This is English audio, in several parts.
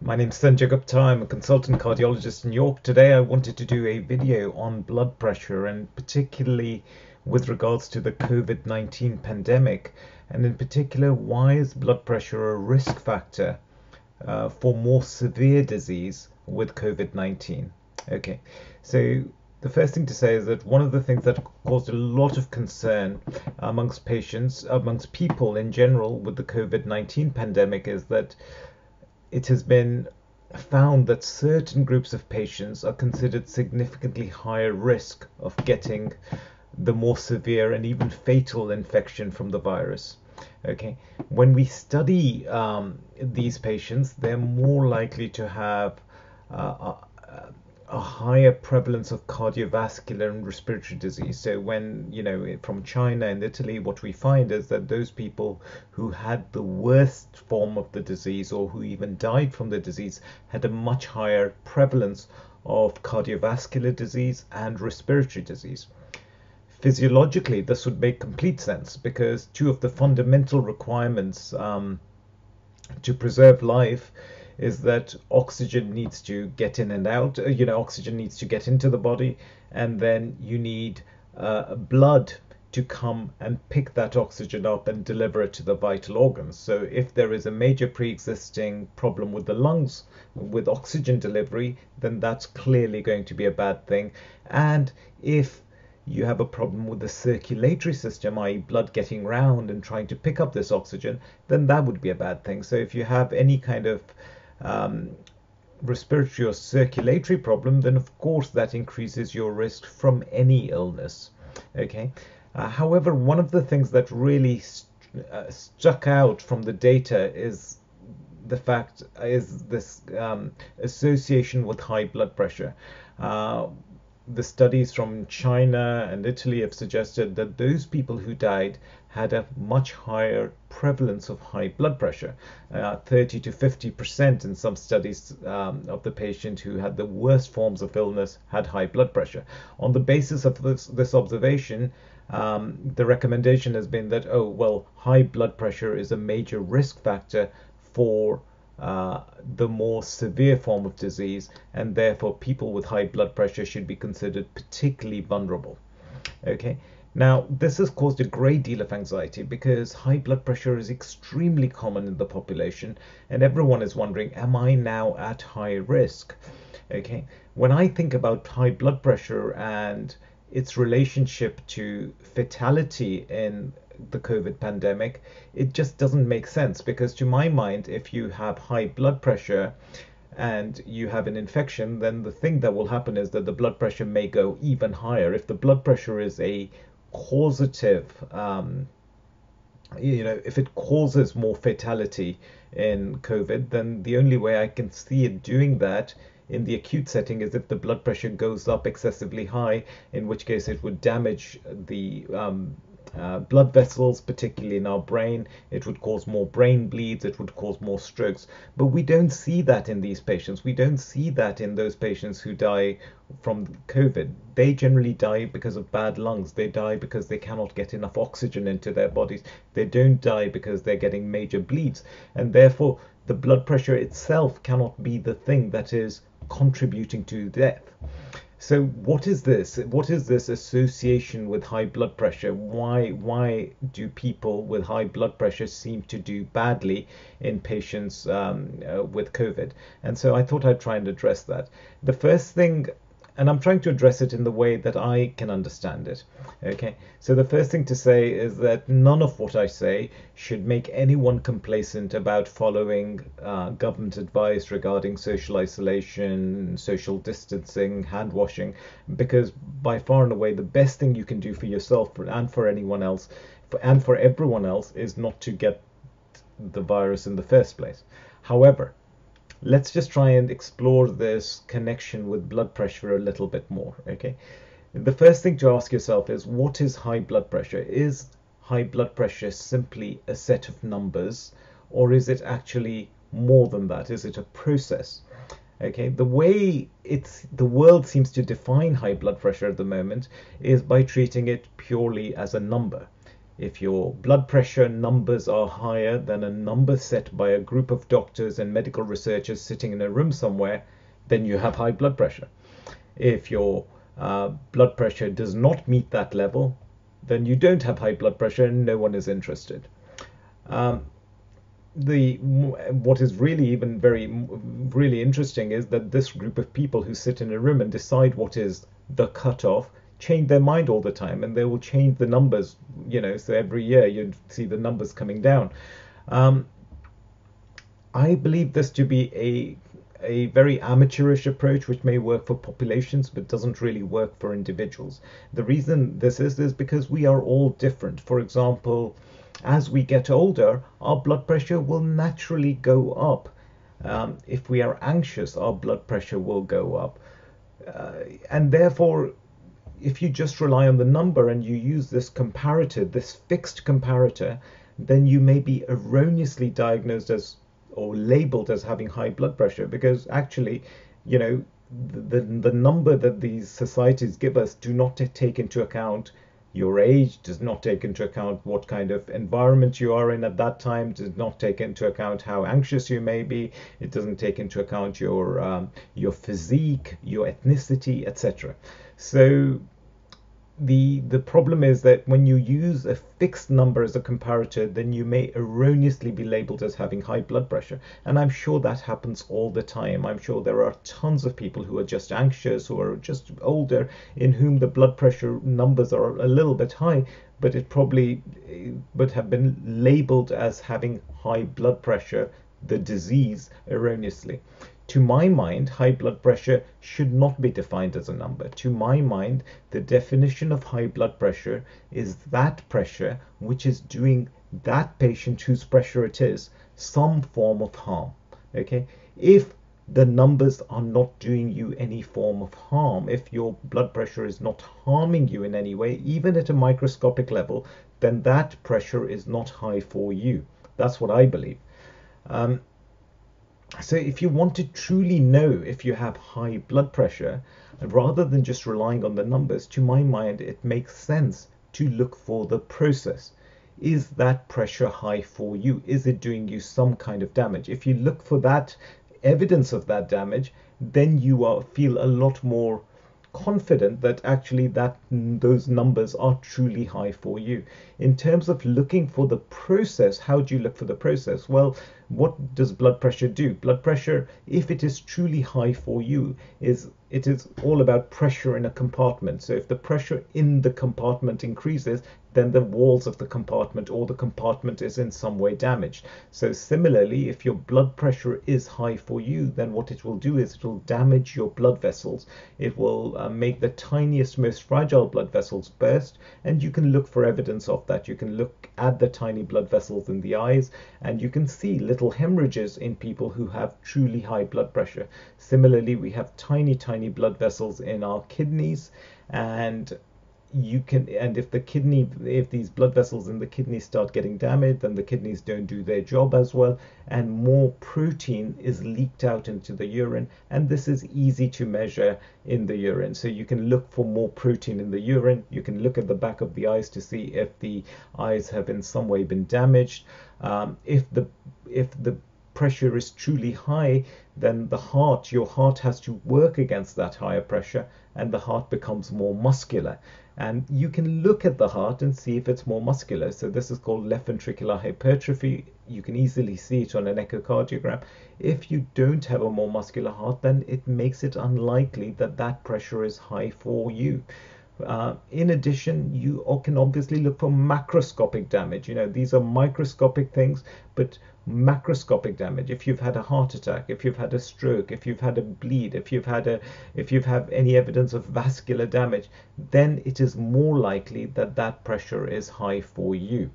My name is Sanjay Gupta. I'm a consultant cardiologist in York. Today I wanted to do a video on blood pressure and particularly with regards to the COVID-19 pandemic and in particular why is blood pressure a risk factor uh, for more severe disease with COVID-19. Okay, so the first thing to say is that one of the things that caused a lot of concern amongst patients, amongst people in general with the COVID 19 pandemic is that it has been found that certain groups of patients are considered significantly higher risk of getting the more severe and even fatal infection from the virus. Okay, when we study um, these patients, they're more likely to have uh, a higher prevalence of cardiovascular and respiratory disease. So when, you know, from China and Italy, what we find is that those people who had the worst form of the disease or who even died from the disease had a much higher prevalence of cardiovascular disease and respiratory disease. Physiologically, this would make complete sense because two of the fundamental requirements um, to preserve life is that oxygen needs to get in and out. Uh, you know, oxygen needs to get into the body, and then you need uh, blood to come and pick that oxygen up and deliver it to the vital organs. So if there is a major pre-existing problem with the lungs with oxygen delivery, then that's clearly going to be a bad thing. And if you have a problem with the circulatory system, i.e., blood getting round and trying to pick up this oxygen, then that would be a bad thing. So if you have any kind of um, respiratory or circulatory problem, then of course that increases your risk from any illness. Okay. Uh, however, one of the things that really st uh, stuck out from the data is the fact is this um, association with high blood pressure. Uh, the studies from China and Italy have suggested that those people who died had a much higher prevalence of high blood pressure, uh, 30 to 50 percent in some studies um, of the patient who had the worst forms of illness had high blood pressure. On the basis of this, this observation, um, the recommendation has been that, oh, well, high blood pressure is a major risk factor for uh, the more severe form of disease, and therefore people with high blood pressure should be considered particularly vulnerable. Okay, now this has caused a great deal of anxiety because high blood pressure is extremely common in the population, and everyone is wondering, am I now at high risk? Okay, when I think about high blood pressure and its relationship to fatality in the COVID pandemic, it just doesn't make sense because, to my mind, if you have high blood pressure and you have an infection, then the thing that will happen is that the blood pressure may go even higher. If the blood pressure is a causative, um, you know, if it causes more fatality in COVID, then the only way I can see it doing that in the acute setting is if the blood pressure goes up excessively high, in which case it would damage the um, uh, blood vessels, particularly in our brain. It would cause more brain bleeds, it would cause more strokes. But we don't see that in these patients. We don't see that in those patients who die from COVID. They generally die because of bad lungs. They die because they cannot get enough oxygen into their bodies. They don't die because they're getting major bleeds. And therefore, the blood pressure itself cannot be the thing that is contributing to death. So what is this? What is this association with high blood pressure? Why why do people with high blood pressure seem to do badly in patients um, uh, with COVID? And so I thought I'd try and address that. The first thing and I'm trying to address it in the way that I can understand it. Okay, so the first thing to say is that none of what I say should make anyone complacent about following uh, government advice regarding social isolation, social distancing, hand washing, because by far and away the best thing you can do for yourself and for anyone else, and for everyone else, is not to get the virus in the first place. However, let's just try and explore this connection with blood pressure a little bit more okay? The first thing to ask yourself is what is high blood pressure? Is high blood pressure simply a set of numbers or is it actually more than that? Is it a process? Okay the way it's the world seems to define high blood pressure at the moment is by treating it purely as a number If your blood pressure numbers are higher than a number set by a group of doctors and medical researchers sitting in a room somewhere, then you have high blood pressure. If your uh, blood pressure does not meet that level, then you don't have high blood pressure and no one is interested. Um, the what is really even very really interesting is that this group of people who sit in a room and decide what is the cutoff change their mind all the time and they will change the numbers you know so every year you'd see the numbers coming down. Um, i believe this to be a a very amateurish approach which may work for populations but doesn't really work for individuals. The reason this is is because we are all different. For example as we get older our blood pressure will naturally go up. Um, if we are anxious our blood pressure will go up. Uh, and therefore if you just rely on the number and you use this comparator, this fixed comparator, then you may be erroneously diagnosed as or labeled as having high blood pressure because actually, you know, the, the number that these societies give us do not take into account your age, does not take into account what kind of environment you are in at that time, does not take into account how anxious you may be, it doesn't take into account your um, your physique, your ethnicity, etc. So the the problem is that when you use a fixed number as a comparator, then you may erroneously be labeled as having high blood pressure. And I'm sure that happens all the time. I'm sure there are tons of people who are just anxious, who are just older, in whom the blood pressure numbers are a little bit high, but it probably would have been labeled as having high blood pressure, the disease, erroneously. To my mind, high blood pressure should not be defined as a number. To my mind, the definition of high blood pressure is that pressure which is doing that patient whose pressure it is some form of harm. Okay? If the numbers are not doing you any form of harm, if your blood pressure is not harming you in any way, even at a microscopic level, then that pressure is not high for you. That's what I believe. Um, so if you want to truly know if you have high blood pressure, rather than just relying on the numbers, to my mind, it makes sense to look for the process. Is that pressure high for you? Is it doing you some kind of damage? If you look for that evidence of that damage, then you are, feel a lot more confident that actually that those numbers are truly high for you. In terms of looking for the process, how do you look for the process? Well, what does blood pressure do? Blood pressure, if it is truly high for you, is it is all about pressure in a compartment. So if the pressure in the compartment increases, then the walls of the compartment or the compartment is in some way damaged. So similarly, if your blood pressure is high for you, then what it will do is it will damage your blood vessels. It will uh, make the tiniest, most fragile blood vessels burst, and you can look for evidence of that. You can look at the tiny blood vessels in the eyes, and you can see little hemorrhages in people who have truly high blood pressure. Similarly, we have tiny, tiny blood vessels in our kidneys, and you can and if the kidney if these blood vessels in the kidney start getting damaged then the kidneys don't do their job as well. And more protein is leaked out into the urine. And this is easy to measure in the urine. So you can look for more protein in the urine. You can look at the back of the eyes to see if the eyes have in some way been damaged. Um, if the if the pressure is truly high, then the heart, your heart has to work against that higher pressure and the heart becomes more muscular. And you can look at the heart and see if it's more muscular. So this is called left ventricular hypertrophy. You can easily see it on an echocardiogram. If you don't have a more muscular heart, then it makes it unlikely that that pressure is high for you. Uh, in addition, you can obviously look for macroscopic damage. You know, these are microscopic things, but macroscopic damage. If you've had a heart attack, if you've had a stroke, if you've had a bleed, if you've had a, if you've had any evidence of vascular damage, then it is more likely that that pressure is high for you.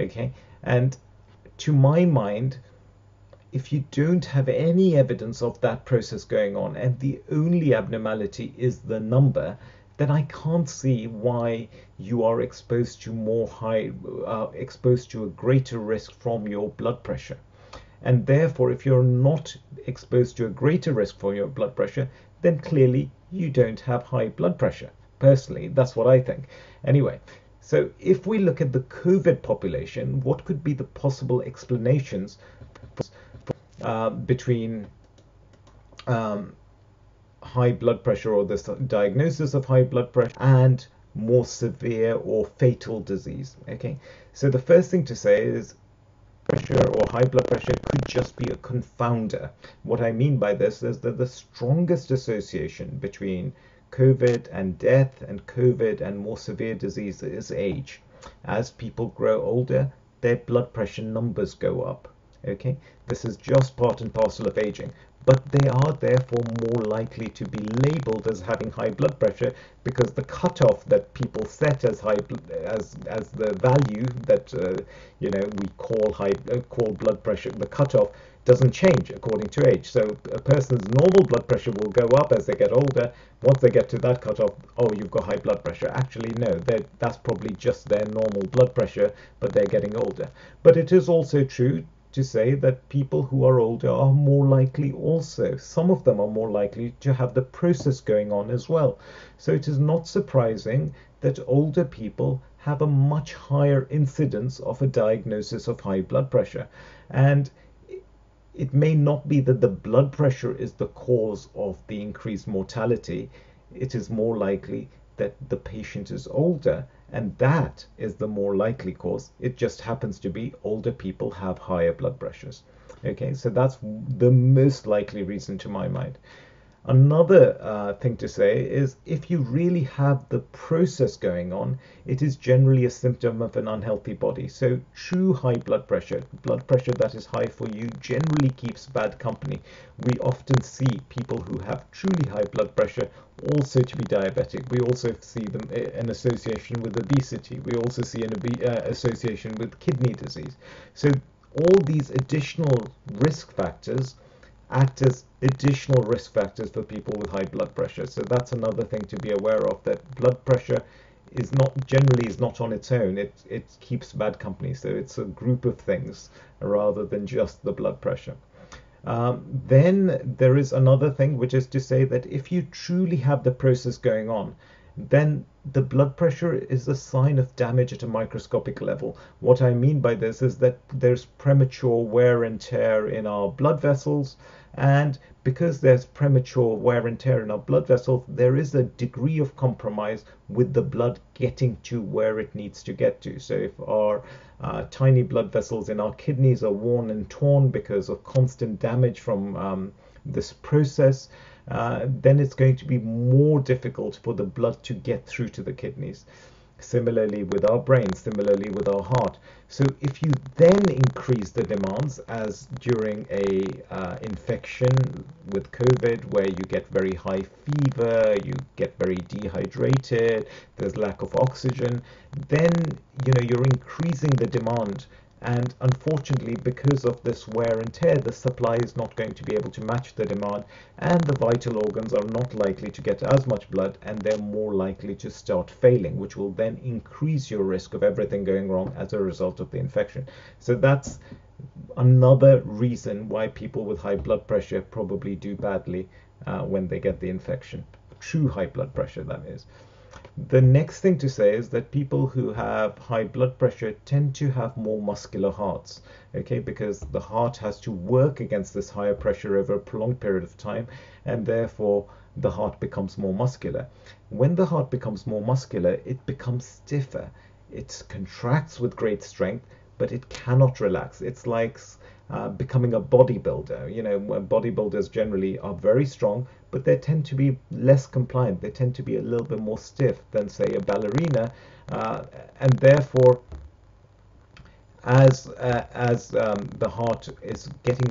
Okay, and to my mind, if you don't have any evidence of that process going on and the only abnormality is the number, then I can't see why you are exposed to more high, uh, exposed to a greater risk from your blood pressure. And therefore, if you're not exposed to a greater risk for your blood pressure, then clearly you don't have high blood pressure. Personally, that's what I think. Anyway, So if we look at the COVID population, what could be the possible explanations uh, between um, high blood pressure or this diagnosis of high blood pressure and more severe or fatal disease. Okay, so the first thing to say is pressure or high blood pressure could just be a confounder. What I mean by this is that the strongest association between COVID and death and COVID and more severe disease is age. As people grow older, their blood pressure numbers go up. Okay, this is just part and parcel of aging but they are therefore more likely to be labeled as having high blood pressure because the cutoff that people set as high as as the value that uh, you know we call high uh, call blood pressure the cutoff doesn't change according to age. So a person's normal blood pressure will go up as they get older. Once they get to that cutoff, oh, you've got high blood pressure. Actually, no, that's probably just their normal blood pressure, but they're getting older. But it is also true to say that people who are older are more likely also. Some of them are more likely to have the process going on as well. So it is not surprising that older people have a much higher incidence of a diagnosis of high blood pressure. And it may not be that the blood pressure is the cause of the increased mortality. It is more likely that the patient is older and that is the more likely cause. It just happens to be older people have higher blood pressures. Okay, so that's the most likely reason to my mind. Another uh, thing to say is if you really have the process going on, it is generally a symptom of an unhealthy body. So, true high blood pressure, blood pressure that is high for you, generally keeps bad company. We often see people who have truly high blood pressure also to be diabetic. We also see them eh, an association with obesity. We also see an uh, association with kidney disease. So, all these additional risk factors act as additional risk factors for people with high blood pressure. So that's another thing to be aware of that blood pressure is not generally is not on its own. It it keeps bad company. So it's a group of things rather than just the blood pressure. Um, then there is another thing, which is to say that if you truly have the process going on, then the blood pressure is a sign of damage at a microscopic level. What I mean by this is that there's premature wear and tear in our blood vessels, and because there's premature wear and tear in our blood vessels, there is a degree of compromise with the blood getting to where it needs to get to. So if our uh, tiny blood vessels in our kidneys are worn and torn because of constant damage from um, this process, uh, then it's going to be more difficult for the blood to get through to the kidneys. Similarly with our brain, similarly with our heart. So if you then increase the demands as during a uh, infection with COVID where you get very high fever, you get very dehydrated, there's lack of oxygen, then you know you're increasing the demand and unfortunately, because of this wear and tear, the supply is not going to be able to match the demand, and the vital organs are not likely to get as much blood, and they're more likely to start failing, which will then increase your risk of everything going wrong as a result of the infection. So that's another reason why people with high blood pressure probably do badly uh, when they get the infection. True high blood pressure, that is. The next thing to say is that people who have high blood pressure tend to have more muscular hearts, okay, because the heart has to work against this higher pressure over a prolonged period of time, and therefore the heart becomes more muscular. When the heart becomes more muscular, it becomes stiffer. It contracts with great strength, but it cannot relax. It's like uh, becoming a bodybuilder. You know, bodybuilders generally are very strong, but they tend to be less compliant. They tend to be a little bit more stiff than, say, a ballerina, uh, and therefore, as uh, as um, the heart is getting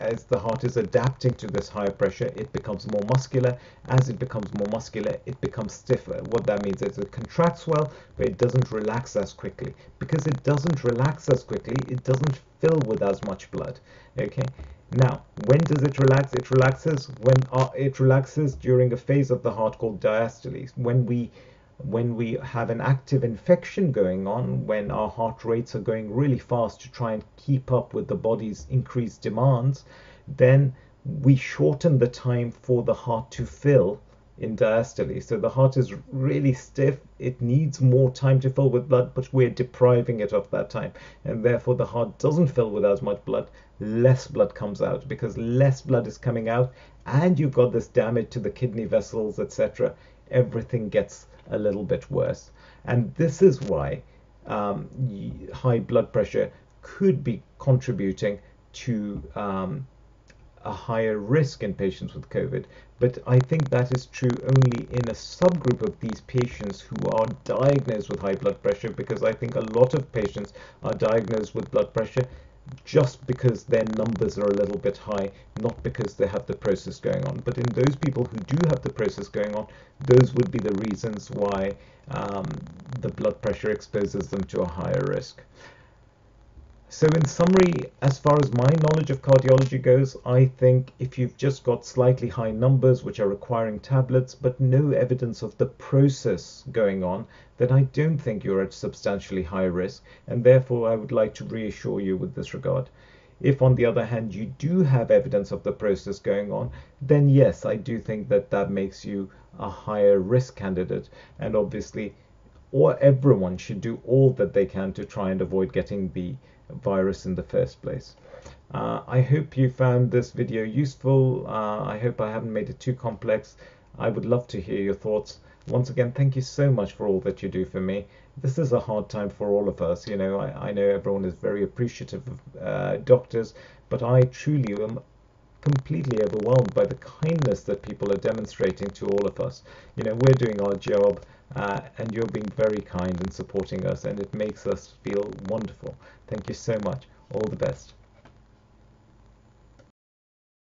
as the heart is adapting to this higher pressure, it becomes more muscular. As it becomes more muscular, it becomes stiffer. What that means is it contracts well, but it doesn't relax as quickly. Because it doesn't relax as quickly, it doesn't fill with as much blood. Okay. Now, when does it relax? It relaxes when uh, it relaxes during a phase of the heart called diastole. When we when we have an active infection going on, when our heart rates are going really fast to try and keep up with the body's increased demands, then we shorten the time for the heart to fill in diastole. So the heart is really stiff. It needs more time to fill with blood, but we're depriving it of that time. And therefore, the heart doesn't fill with as much blood. Less blood comes out because less blood is coming out, and you've got this damage to the kidney vessels, etc. Everything gets a little bit worse. And this is why um, high blood pressure could be contributing to um, a higher risk in patients with COVID. But I think that is true only in a subgroup of these patients who are diagnosed with high blood pressure, because I think a lot of patients are diagnosed with blood pressure just because their numbers are a little bit high, not because they have the process going on. But in those people who do have the process going on, those would be the reasons why um, the blood pressure exposes them to a higher risk. So in summary, as far as my knowledge of cardiology goes, I think if you've just got slightly high numbers which are requiring tablets, but no evidence of the process going on, then I don't think you're at substantially high risk, and therefore I would like to reassure you with this regard. If, on the other hand, you do have evidence of the process going on, then yes, I do think that that makes you a higher risk candidate, and obviously, or everyone should do all that they can to try and avoid getting the virus in the first place. Uh, I hope you found this video useful. Uh, I hope I haven't made it too complex. I would love to hear your thoughts. Once again, thank you so much for all that you do for me. This is a hard time for all of us. You know, I, I know everyone is very appreciative of uh, doctors, but I truly am completely overwhelmed by the kindness that people are demonstrating to all of us. You know, we're doing our job uh, and you're being very kind and supporting us, and it makes us feel wonderful. Thank you so much. All the best.